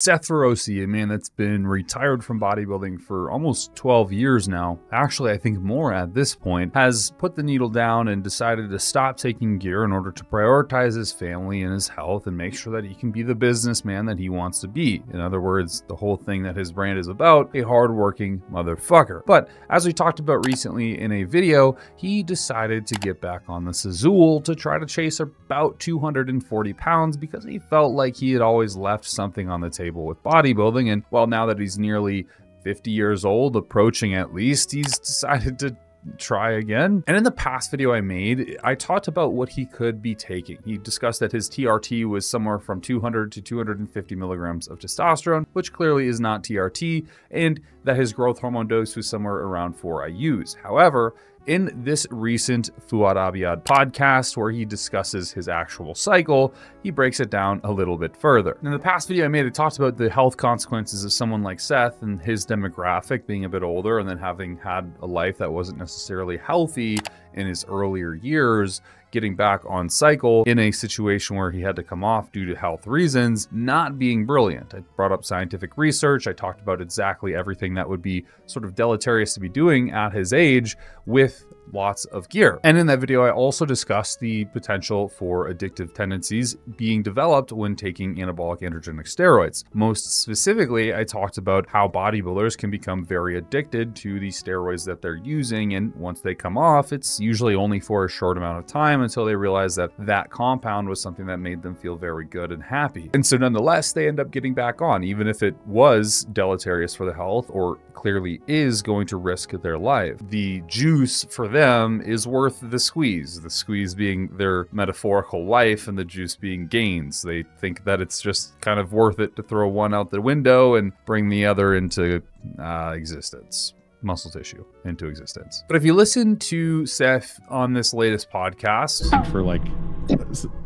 Seth Feroce, a man that's been retired from bodybuilding for almost 12 years now, actually, I think more at this point, has put the needle down and decided to stop taking gear in order to prioritize his family and his health and make sure that he can be the businessman that he wants to be. In other words, the whole thing that his brand is about a hardworking motherfucker. But as we talked about recently in a video, he decided to get back on the Sazul to try to chase about 240 pounds because he felt like he had always left something on the table with bodybuilding. And well, now that he's nearly 50 years old, approaching at least, he's decided to try again. And in the past video I made, I talked about what he could be taking. He discussed that his TRT was somewhere from 200 to 250 milligrams of testosterone, which clearly is not TRT, and that his growth hormone dose was somewhere around 4 IUs. However, in this recent Fouad Abiad podcast, where he discusses his actual cycle, he breaks it down a little bit further. In the past video I made, I talked about the health consequences of someone like Seth and his demographic being a bit older and then having had a life that wasn't necessarily healthy in his earlier years getting back on cycle in a situation where he had to come off due to health reasons, not being brilliant. I brought up scientific research. I talked about exactly everything that would be sort of deleterious to be doing at his age with lots of gear. And in that video, I also discussed the potential for addictive tendencies being developed when taking anabolic androgenic steroids. Most specifically, I talked about how bodybuilders can become very addicted to the steroids that they're using. And once they come off, it's usually only for a short amount of time until they realize that that compound was something that made them feel very good and happy. And so nonetheless, they end up getting back on, even if it was deleterious for the health or clearly is going to risk their life. The juice for them is worth the squeeze, the squeeze being their metaphorical life and the juice being gains. They think that it's just kind of worth it to throw one out the window and bring the other into uh, existence muscle tissue into existence. But if you listen to Seth on this latest podcast for like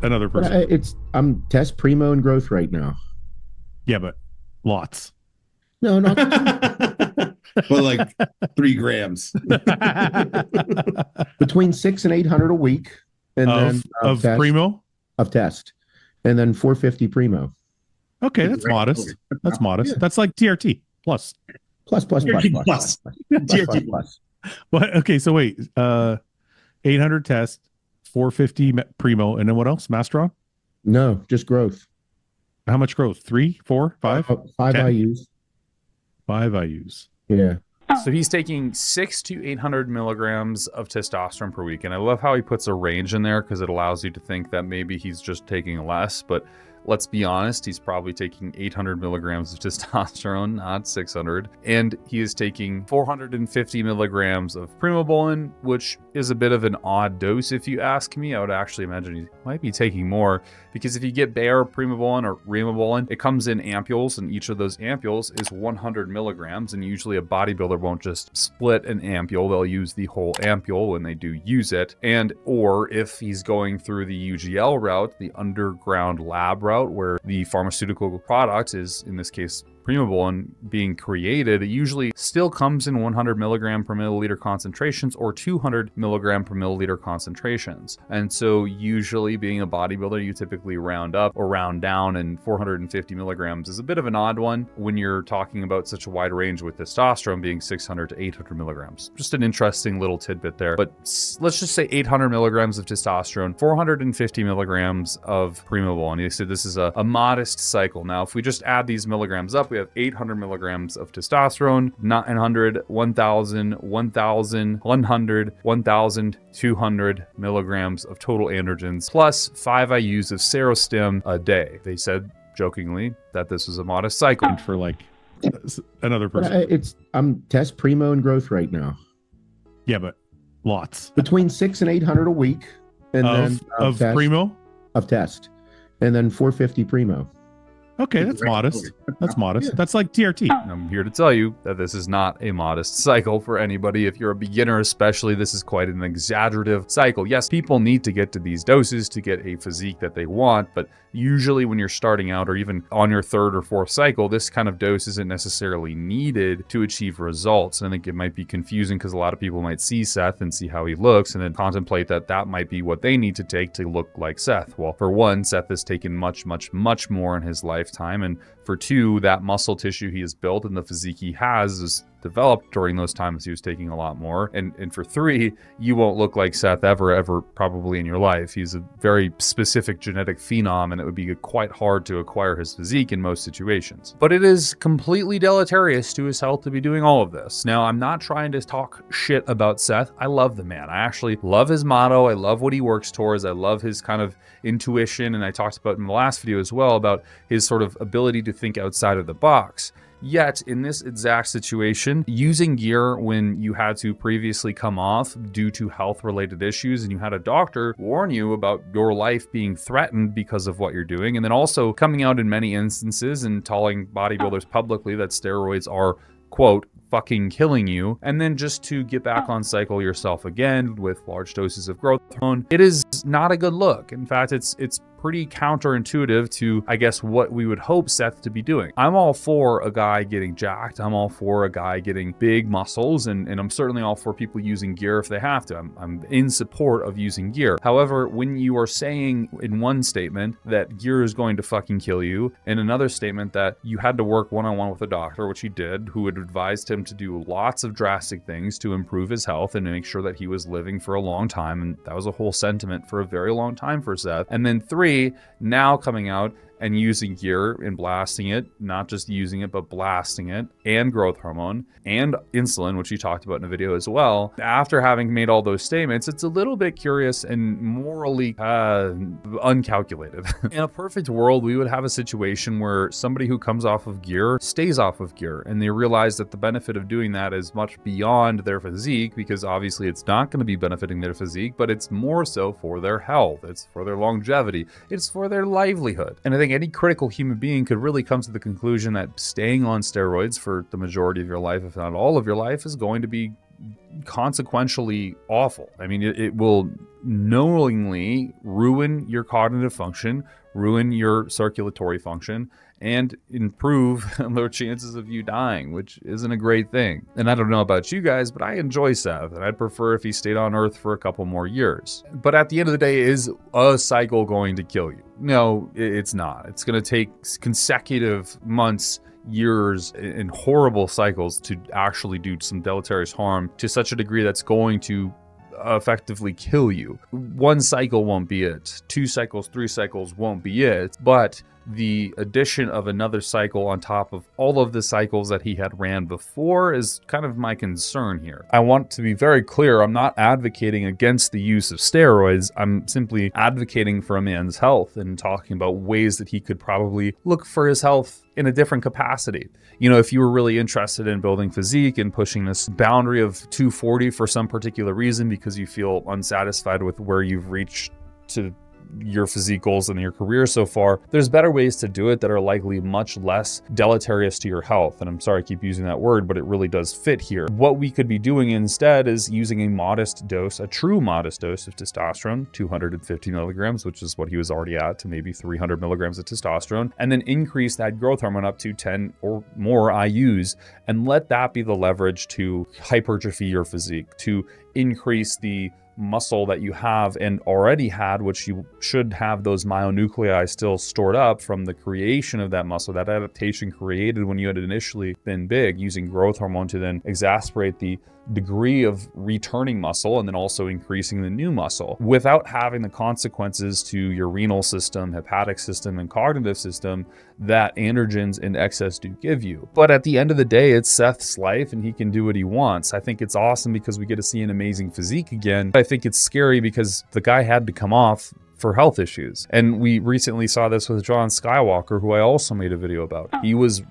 another person, I, it's I'm test primo and growth right now. Yeah, but lots. No, not but like three grams between six and eight hundred a week, and of, then of test, primo. of test, and then four fifty primo. Okay, that's modest. That's modest. That's like TRT plus. Plus, plus, plus, TRT plus, plus. plus, plus, plus, TRT plus. What? Okay, so wait, uh, eight hundred test, four fifty primo, and then what else? Masteron. No, just growth. How much growth? Three, four, five, Uh, five Ten. IUs. five IUs. Yeah. Oh. So he's taking six to 800 milligrams of testosterone per week. And I love how he puts a range in there because it allows you to think that maybe he's just taking less. But let's be honest, he's probably taking 800 milligrams of testosterone, not 600. And he is taking 450 milligrams of primobolan, which is a bit of an odd dose if you ask me. I would actually imagine he might be taking more because if you get Bayer primobolan or rimobolan, it comes in ampules, and each of those ampules is 100 milligrams. And usually a bodybuilder won't just split an ampule; they'll use the whole ampule when they do use it. And or if he's going through the UGL route, the underground lab route, where the pharmaceutical product is, in this case, primobolan being created, it usually still comes in 100 milligram per milliliter concentrations or 200 milligram per milliliter concentrations. And so, usually, being a bodybuilder, you typically round up or round down, and 450 milligrams is a bit of an odd one when you're talking about such a wide range with testosterone being 600 to 800 milligrams. Just an interesting little tidbit there. But let's just say 800 milligrams of testosterone, 450 milligrams of primobolan. They said this is a, a modest cycle. Now, if we just add these milligrams up, we have 800 milligrams of testosterone, 900, 1000, 1000, 100, 1200 milligrams of total androgens, plus 5 IUs of serostim a day. They said jokingly that this was a modest cycle. And for like another person. I, it's I'm test primo and growth right now. yeah, but lots Between six and eight hundred a week, and of then uh, of test, primo. of test, and then four fifty primo. Okay, that's modest. That's modest. Yeah. That's like TRT. I'm here to tell you that this is not a modest cycle for anybody. If you're a beginner, especially, this is quite an exaggerative cycle. Yes, people need to get to these doses to get a physique that they want, but usually when you're starting out or even on your third or fourth cycle, this kind of dose isn't necessarily needed to achieve results. And I think it might be confusing because a lot of people might see Seth and see how he looks and then contemplate that that might be what they need to take to look like Seth. Well, for one, Seth has taken much, much, much more in his lifetime. And For two, that muscle tissue he has built and the physique he has is developed during those times he was taking a lot more. And and for three, you won't look like Seth ever, ever probably in your life. He's a very specific genetic phenom, and it would be quite hard to acquire his physique in most situations. But it is completely deleterious to his health to be doing all of this. Now, I'm not trying to talk shit about Seth. I love the man. I actually love his motto. I love what he works towards. I love his kind of intuition. And I talked about in the last video as well about his sort of ability to think outside of the box. Yet, in this exact situation, using gear when you had to previously come off due to health related issues and you had a doctor warn you about your life being threatened because of what you're doing, and then also coming out in many instances and telling bodybuilders publicly that steroids are, quote, fucking killing you, and then just to get back oh. on cycle yourself again with large doses of growth hormone, it is not a good look. In fact, it's it's pretty counterintuitive to, I guess, what we would hope Seth to be doing. I'm all for a guy getting jacked. I'm all for a guy getting big muscles, and, and I'm certainly all for people using gear if they have to. I'm, I'm in support of using gear. However, when you are saying in one statement that gear is going to fucking kill you, in another statement that you had to work one on one with a doctor, which he did, who had advised him to do lots of drastic things to improve his health and to make sure that he was living for a long time. And that was a whole sentiment for a very long time for Seth. And then three, now coming out and using gear and blasting it, not just using it, but blasting it, and growth hormone and insulin, which you talked about in a video as well. After having made all those statements, it's a little bit curious and morally uh, uncalculated. in a perfect world, we would have a situation where somebody who comes off of gear stays off of gear, and they realize that the benefit of doing that is much beyond their physique because obviously it's not going to be benefiting their physique, but it's more so for their health, it's for their longevity, it's for their livelihood. And I think any critical human being could really come to the conclusion that staying on steroids for the majority of your life, if not all of your life, is going to be consequentially awful. I mean, it, it, will knowingly ruin your cognitive function, ruin your circulatory function, and improve the chances of you dying, which isn't a great thing. And I don't know about you guys, but I enjoy Seth, and I'd prefer if he stayed on Earth for a couple more years. But at the end of the day, is a cycle going to kill you? No, it's not. It's going to take consecutive months years in horrible cycles to actually do some deleterious harm to such a degree that's going to effectively kill you. One cycle won't be it. Two cycles, three cycles won't be it. But the addition of another cycle on top of all of the cycles that he had ran before is kind of my concern here. I want to be very clear I'm not advocating against the use of steroids. I'm simply advocating for a man's health and talking about ways that he could probably look for his health in a different capacity. You know, if you were really interested in building physique and pushing this boundary of 240 for some particular reason because you feel unsatisfied with where you've reached to your physique goals in your career so far, there's better ways to do it that are likely much less deleterious to your health. And I'm sorry I keep using that word, but it really does fit here. What we could be doing instead is using a modest dose, a true modest dose of testosterone, 250 milligrams, which is what he was already at, to maybe 300 milligrams of testosterone, and then increase that growth hormone up to 10 or more IUs, and let that be the leverage to hypertrophy your physique, to increase the muscle that you have and already had, which you should have those myonuclei still stored up from the creation of that muscle, that adaptation created when you had initially been big, using growth hormone to then exacerbate the degree of returning muscle and then also increasing the new muscle without having the consequences to your renal system, hepatic system, and cognitive system that androgens in excess do give you. But at the end of the day, it's Seth's life and he can do what he wants. I think it's awesome because we get to see an amazing physique again. Think it's scary because the guy had to come off for health issues. And we recently saw this with Jon Skywalker, who I also made a video about. Oh. He was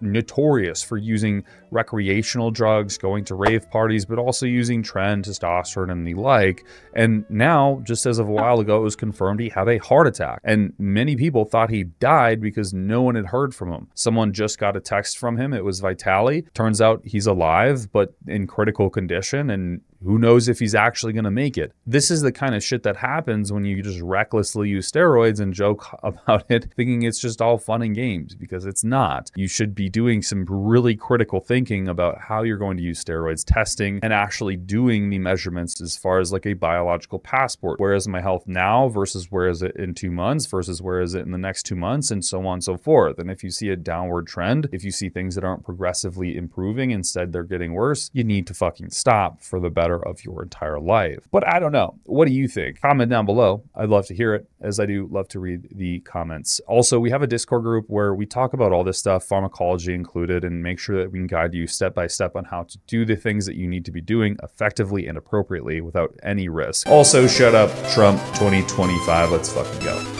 notorious for using recreational drugs, going to rave parties, but also using tren, testosterone, and the like. And now, just as of a while ago, it was confirmed he had a heart attack. And many people thought he died because no one had heard from him. Someone just got a text from him. It was Vitali. Turns out he's alive, but in critical condition. And Who knows if he's actually going to make it? This is the kind of shit that happens when you just recklessly use steroids and joke about it, thinking it's just all fun and games because it's not. You should be doing some really critical thinking about how you're going to use steroids, testing, and actually doing the measurements as far as like a biological passport. Where is my health now versus where is it in two months versus where is it in the next two months, and so on and so forth. And if you see a downward trend, if you see things that aren't progressively improving, instead they're getting worse, you need to fucking stop for the better of your entire life. But I don't know. What do you think? Comment down below. I'd love to hear it, as I do love to read the comments. Also, we have a Discord group where we talk about all this stuff, pharmacology included, and make sure that we can guide you step by step on how to do the things that you need to be doing effectively and appropriately without any risk. Also, shut up, Trump 2025. Let's fucking go.